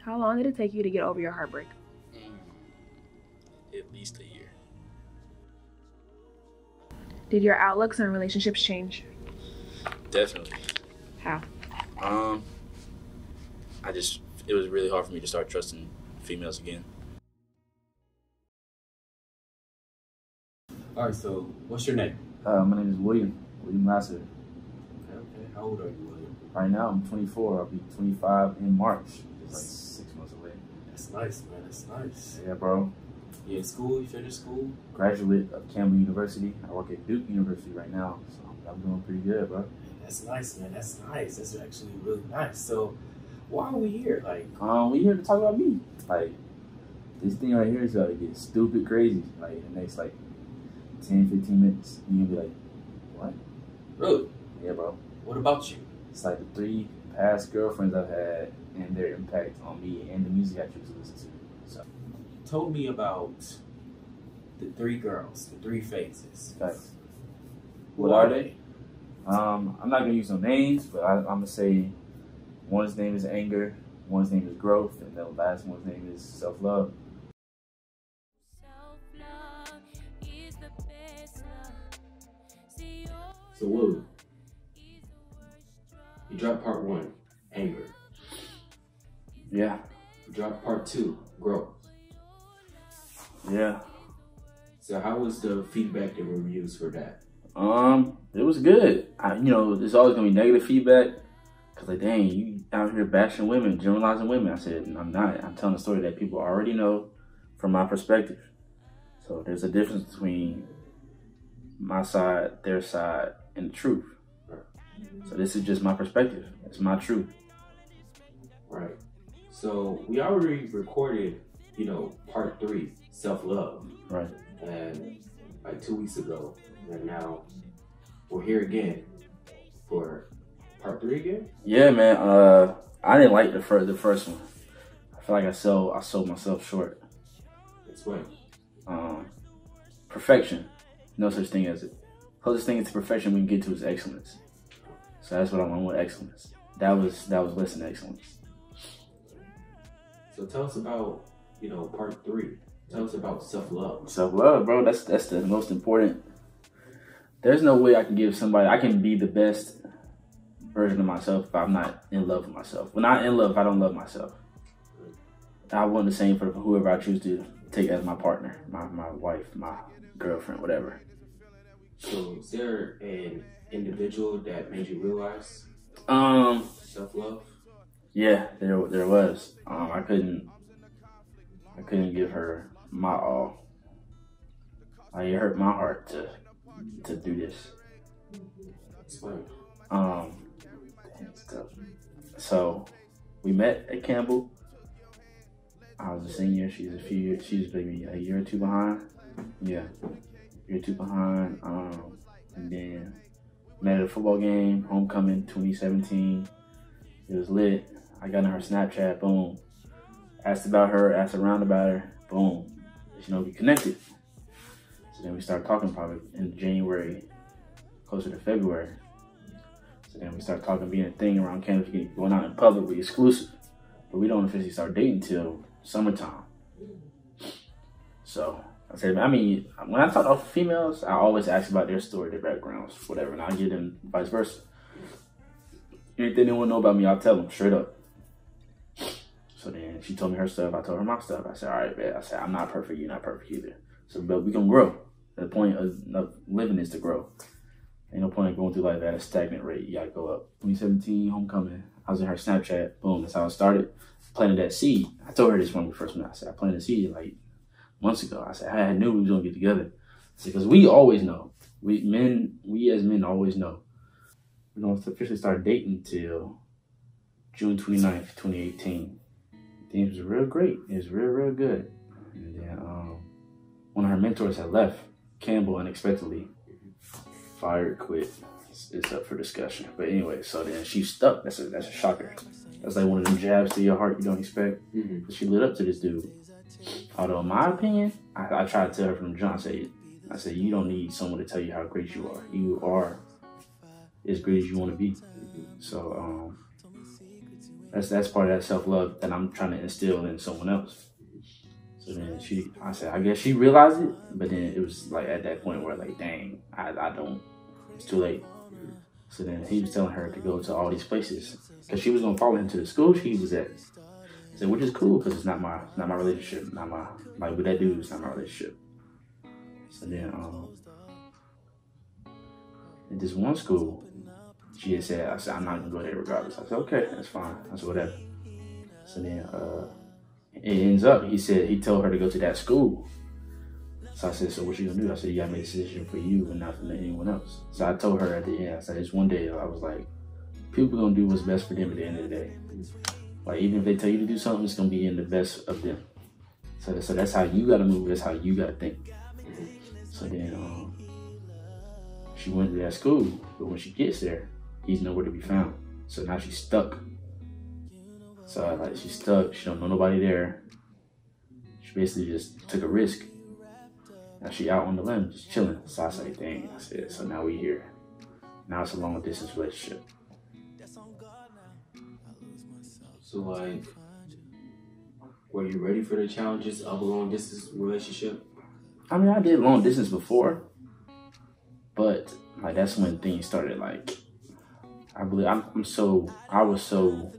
How long did it take you to get over your heartbreak? Did your outlooks on relationships change? Definitely. How? Um, I just it was really hard for me to start trusting females again. All right, so what's your name? Uh, my name is William, William Lassiter. Okay, okay. How old are you, William? Right now, I'm 24. I'll be 25 in March. It's like six months away. That's nice, man. That's nice. Yeah, bro. In school? You finished school? Graduate of Campbell University. I work at Duke University right now, so I'm doing pretty good, bro. That's nice, man. That's nice. That's actually really nice. So, why are we here? Like, Um, we here to talk about me. Like, this thing right here is gonna get stupid crazy. Like, in the next like 10, 15 minutes, you're gonna be like, what? really? Yeah, bro. What about you? It's like the three past girlfriends I've had and their impact on me and the music I choose to listen to. So, told me about the three girls, the three phases. Who What are they? Um, I'm not gonna use no names, but I, I'm gonna say one's name is anger, one's name is growth, and the last one's name is self love. Self-love is the best love. So, William, is the worst drug. you dropped part one, anger. Yeah, You dropped part two, growth. Yeah. So, how was the feedback and reviews for that? Um, it was good. I, you know, there's always gonna be negative feedback. Cause like, dang, you out here bashing women, generalizing women. I said, I'm not. I'm telling a story that people already know from my perspective. So there's a difference between my side, their side, and the truth. So this is just my perspective. It's my truth. Right. So, we already recorded, you know, part three, self love. Right. and like two weeks ago, and now we're here again for part three again. Yeah, man. Uh, I didn't like the first the first one. I feel like I sold I sold myself short. Explain. Um, perfection, no such thing as it. Closest thing to perfection we can get to is excellence. So that's what I'm on with excellence. That was that was less than excellence. So tell us about you know part three. Tell us about self love. Self love, bro. That's that's the most important. There's no way I can give somebody I can be the best version of myself if I'm not in love with myself. When I'm in love, I don't love myself. I want the same for whoever I choose to take as my partner, my my wife, my girlfriend, whatever. So is there an individual that made you realize Um, self love? yeah, there there was. Um, I couldn't I couldn't give her my all. Like, it hurt my heart to to do this. Um. So we met at Campbell. I was a senior. She's a few years. She's maybe a year or two behind. Yeah, year or two behind. Um, and then met at a football game, homecoming 2017. It was lit. I got on her Snapchat. Boom. Asked about her. Asked around about her. Boom. You know, we connected. So then we started talking probably in January, closer to February. So then we start talking, being a thing around campus, going out in public, we exclusive. But we don't officially start dating till summertime. So I said, I mean, when I talk to females, I always ask about their story, their backgrounds, whatever, and I give them vice versa. Anything they want to know about me, I'll tell them straight up. So then she told me her stuff, I told her my stuff. I said, all right, man. I said, I'm not perfect, you're not perfect either. So, but we can grow. The point of, of living is to grow. Ain't no point in going through life at a stagnant rate. You gotta go up. 2017 homecoming. I was in her Snapchat. Boom. That's how it started. Planted that seed. I told her this when we first met. I said I planted a seed like months ago. I said I knew we was gonna get together. Because we always know. We men, we as men always know. We don't officially start dating till June 29th, 2018. Things was real great. It was real, real good. And then um, one of her mentors had left, Campbell, unexpectedly. Fired, quit. It's, it's up for discussion. But anyway, so then she stuck. That's a that's a shocker. That's like one of them jabs to your heart you don't expect. Mhm. But she lit up to this dude. Although, in my opinion, I, I tried to tell her from John, said, I said, you don't need someone to tell you how great you are. You are as great as you want to be. So um, that's that's part of that self love that I'm trying to instill in someone else. So then she, I said, I guess she realized it, but then it was like at that point where like, dang, I, I don't. It's too late. So then he was telling her to go to all these places because she was gonna follow him to the school she was at. Said, which is cool because it's not my not my relationship, not my like with that dude. It's not my relationship. So then, um, at this one school, she had said, I said, I'm not gonna go there regardless. I said, okay, that's fine. I said, whatever. So then, uh, it ends up, he said, he told her to go to that school. So I said, so what you gonna do? I said, you gotta make a decision for you and not for anyone else. So I told her at the end, I said, it's one day, I was like, people gonna do what's best for them at the end of the day. Like, even if they tell you to do something, it's gonna be in the best of them. So, so that's how you gotta move, that's how you gotta think. So then, um, she went to that school, but when she gets there, he's nowhere to be found. So now she's stuck. So like she's stuck. She don't know nobody there. She basically just took a risk. Now she out on the limb, just chilling. So I say, dang. I said, so now we here. Now it's a long distance relationship. So like, were you ready for the challenges of a long distance relationship? I mean, I did long distance before, but like that's when things started. Like, I believe I'm, I'm so I was so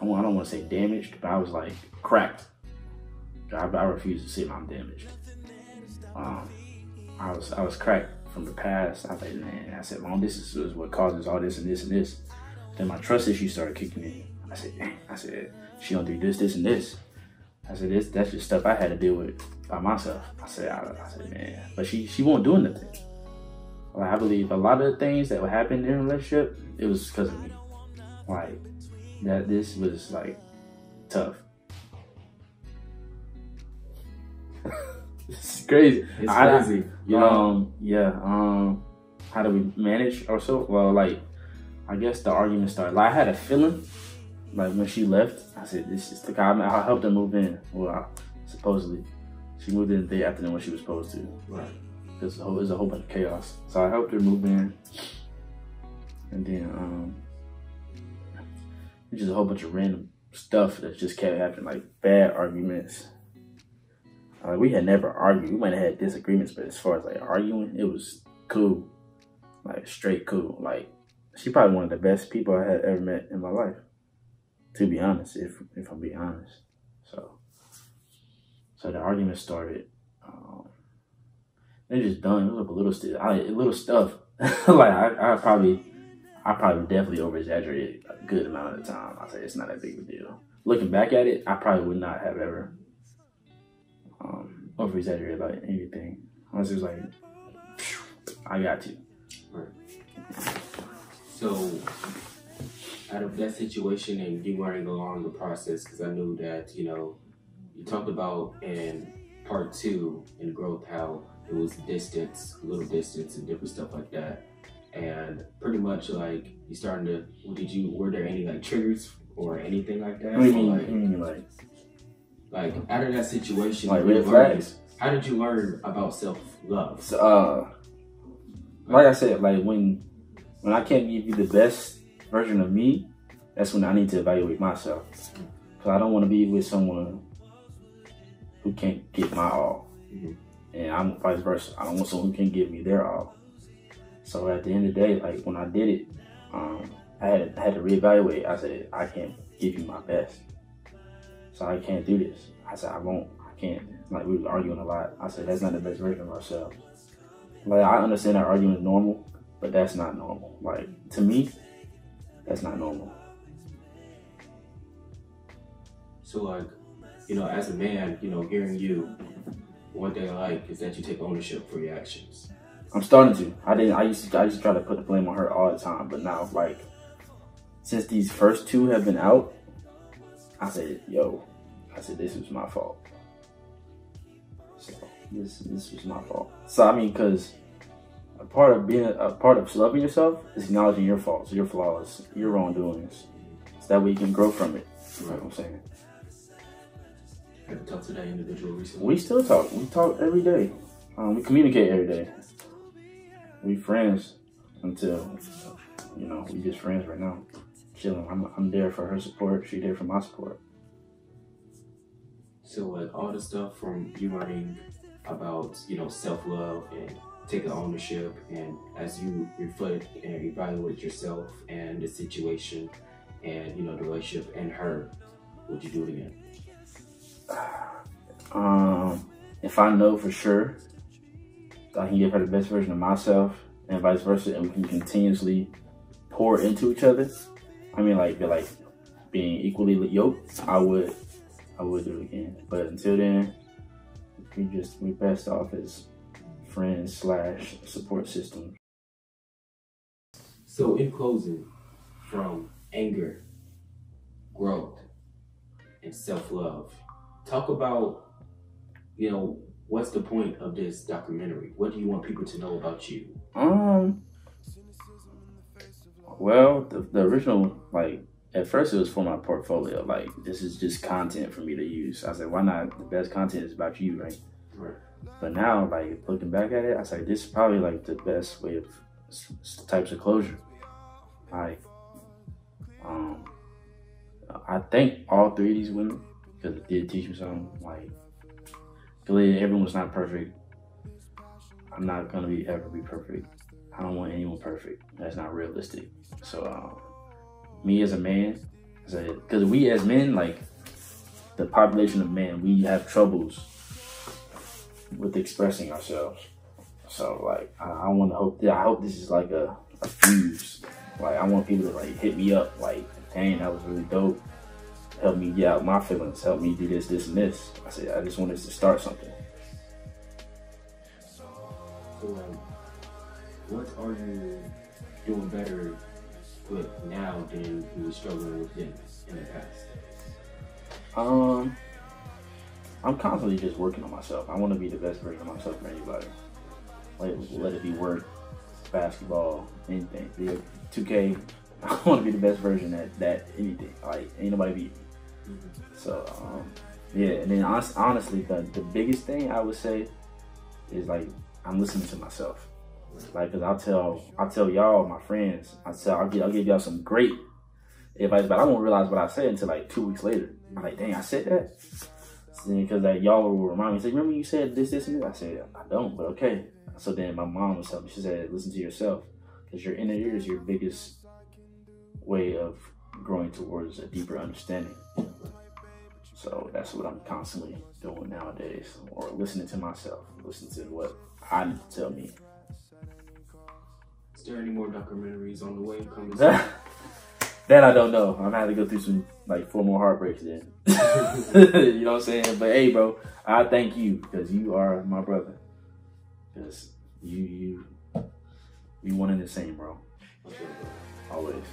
I don't, want to say damaged, but I was like cracked. I, I refuse to say I'm damaged. Um, I was I was cracked from the past. I like, man, I said long distance is what causes all this and this and this. Then my trust issues started kicking in. I said, dang. I said she don't do this, this, and this. I said, this that's just stuff I had to deal with by myself. I said, I, I said, man, but she she won't do nothing. Like I believe a lot of the things that would happen in a relationship, it was because of me. Like that, this was like tough. it's crazy. It's I- crazy. Um, yeah. Um, how do we manage ourselves? Well, like, I guess the argument started. Like, I had a feeling, like when she left, I said, "This is the guy." I, helped her move in. Well, I, supposedly, she moved in the day after than when she was supposed to. Right. There's a whole, a whole bunch of chaos. So I helped her move in, and then um, just a whole bunch of random stuff that just kept happening, like bad arguments. Uh, we had never argued. We might have had disagreements, but as far as like arguing, it was cool, like straight cool. Like she probably one of the best people I had ever met in my life. To be honest, if if I'm being honest, so so the argument started. Um, they just done. It was like a little stuff. Little stuff. like I, I probably, I probably definitely over exaggerated a good amount of the time. I say it's not that big of a deal. Looking back at it, I probably would not have ever um, over exaggerated about anything. I was just like, I got you. So, out of that situation and you learning along the process, because I knew that, you know, you talked about in part two in growth how it was distance, little distance, and different stuff like that. And pretty much like you starting to, did you, were there any like triggers or anything like that? What do you mean? like, What do you mean, like, like out of that situation, like red flags? how did you learn about self love? So, uh, like I said, like when when I can't give you the best version of me, that's when I need to evaluate myself. Cause I don't want to be with someone who can't get my all, Mhm. And I'm vice versa. I don't want someone who can give me their all. So at the end of the day, like when I did it, um, I had I had to reevaluate. I said I can't give you my best, so I can't do this. I said I won't. I can't. Like we was arguing a lot. I said that's not the best version of ourselves. Like I understand that arguing is normal, but that's not normal. Like to me, that's not normal. So like, you know, as a man, you know, hearing you, one thing I like is that you take ownership for your actions. I'm starting to. I didn't. I used to. I used to try to put the blame on her all the time, but now like since these first two have been out, I said, yo, I said this was my fault. So this this was my fault. So I mean, cause a part of being a part of loving yourself is acknowledging your faults, your flaws, your wrongdoings. So that way you can grow from it. You know what I'm saying? Have you talked to that individual recently? We still talk. We talk every day. Um, we communicate every day. We friends until you know we just friends right now. Chilling. I'm I'm there for her support. She there for my support. So like all the stuff from you learning about, you know, self love and taking ownership and as you reflect and evaluate yourself and the situation and you know the relationship and her, would you do it again? Um, if I know for sure that I can give her the best version of myself and vice versa, and we can continuously pour into each other. I mean, like, like being equally yoked. I would, I would do it again. But until then, we just we best off as friends slash support system. So in closing, from anger, growth, and self love, talk about, you know, what's the point of this documentary? What do you want people to know about you? Um. Well, the, the original, like, at first it was for my portfolio. Like, this is just content for me to use. I said, why not? The best content is about you, right? Right. But now, like, looking back at it, I say, this is probably, like, the best way of types of closure. Like, um, I thank all three of these women because it did teach me something. Like, clearly everyone's not perfect. I'm not gonna be ever be perfect. I don't want anyone perfect. That's not realistic. So, um, me as a man, because we as men, like the population of men, we have troubles with expressing ourselves. So, like, I, I want to hope that I hope this is like a, a fuse. Like, I want people to like hit me up, like, dang, that was really dope. Help me get out my feelings. Help me do this, this, and this. I said, I just wanted to start something. So um, what are you doing better with now than you were struggling with then in the past? Um, I'm constantly just working on myself. I want to be the best version of myself for anybody. Let, let it be work, basketball, anything. Be a 2K. I want to be the best version at that anything. Like ain't nobody beat me. So um, yeah. And then honest, honestly, the the biggest thing I would say is like I'm listening to myself. Like, cause I'll tell I'll tell y'all my friends. I tell I'll give I'll give y'all some great advice, but I won't realize what I said until like two weeks later. I'm like, dang, I said that. Because like y'all will remind me, say, remember you said this, this, and this? I said, I don't, but okay. So then my mom was telling me, she said, listen to yourself, because your inner ear is your biggest way of growing towards a deeper understanding. So that's what I'm constantly doing nowadays, or listening to myself, listening to what I need to tell me. Is there any more documentaries on the way coming? that I don't know. I'm gonna have to go through some like four more heartbreaks then. you know what I'm saying? But hey, bro, I thank you because you are my brother. Because you you we one and the same, bro. Always.